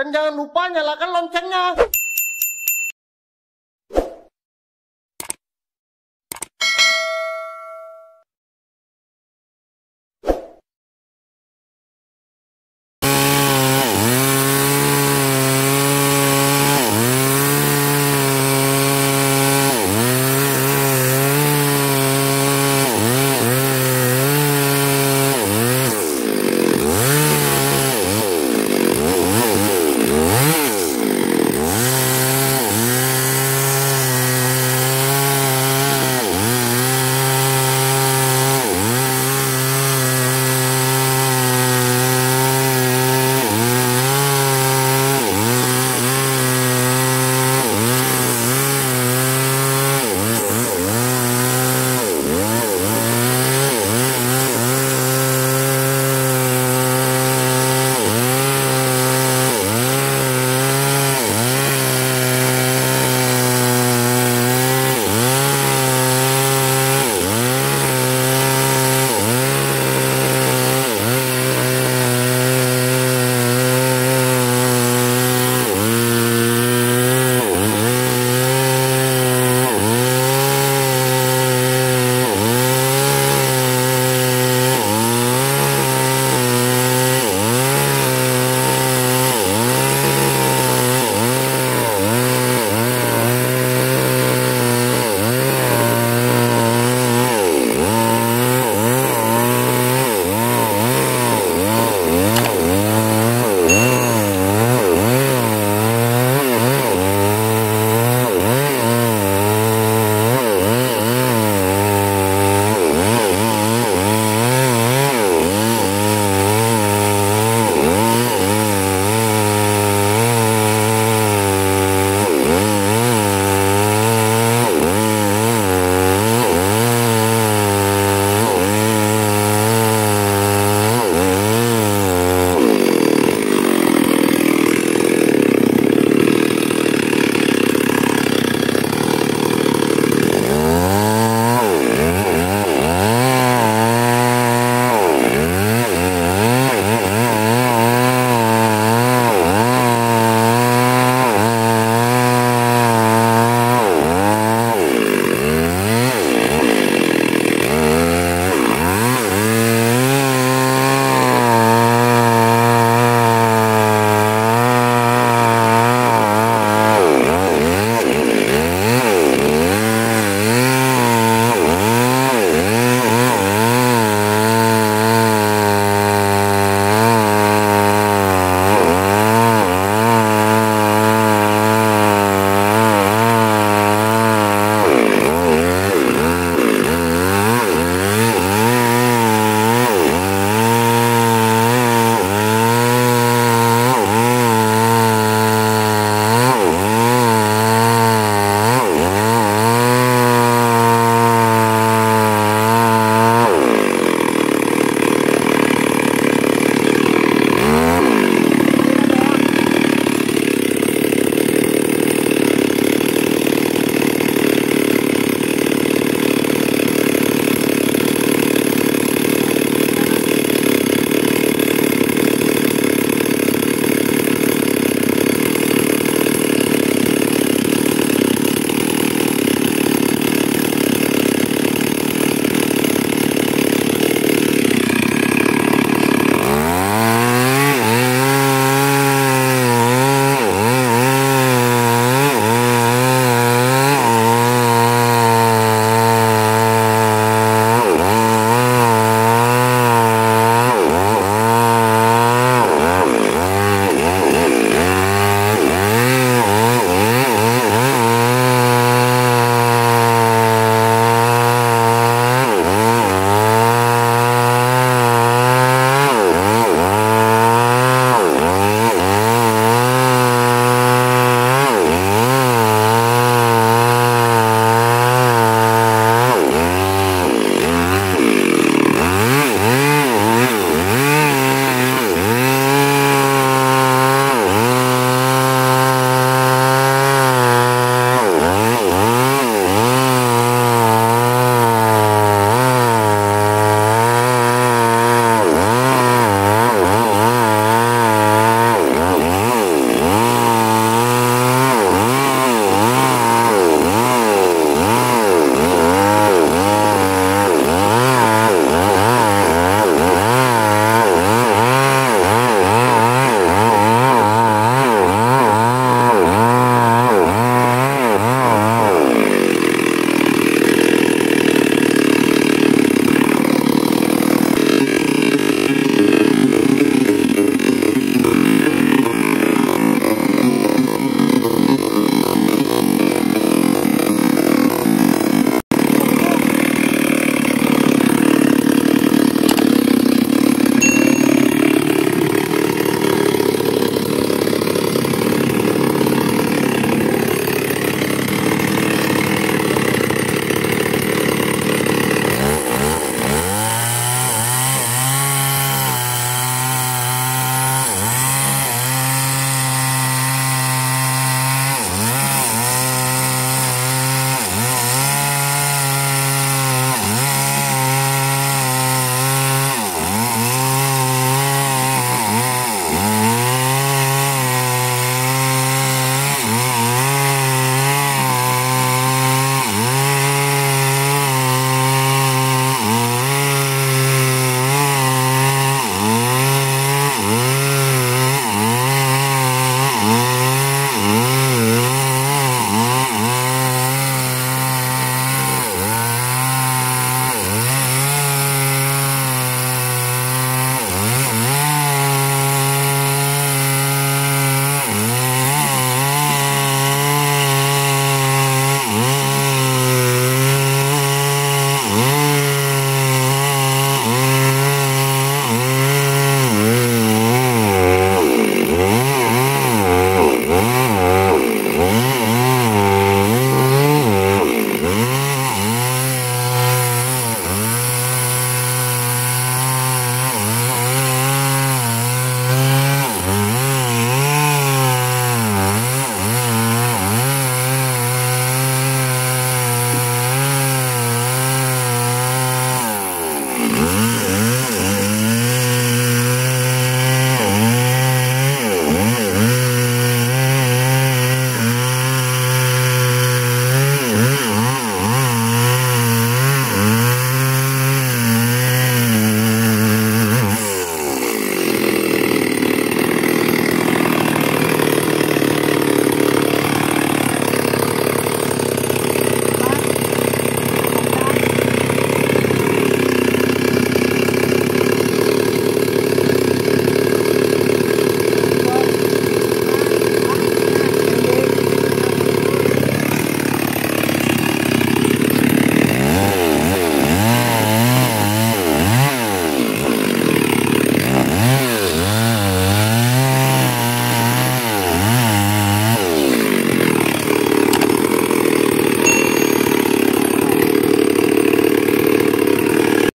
dan jangan lupa nyalakan loncengnya.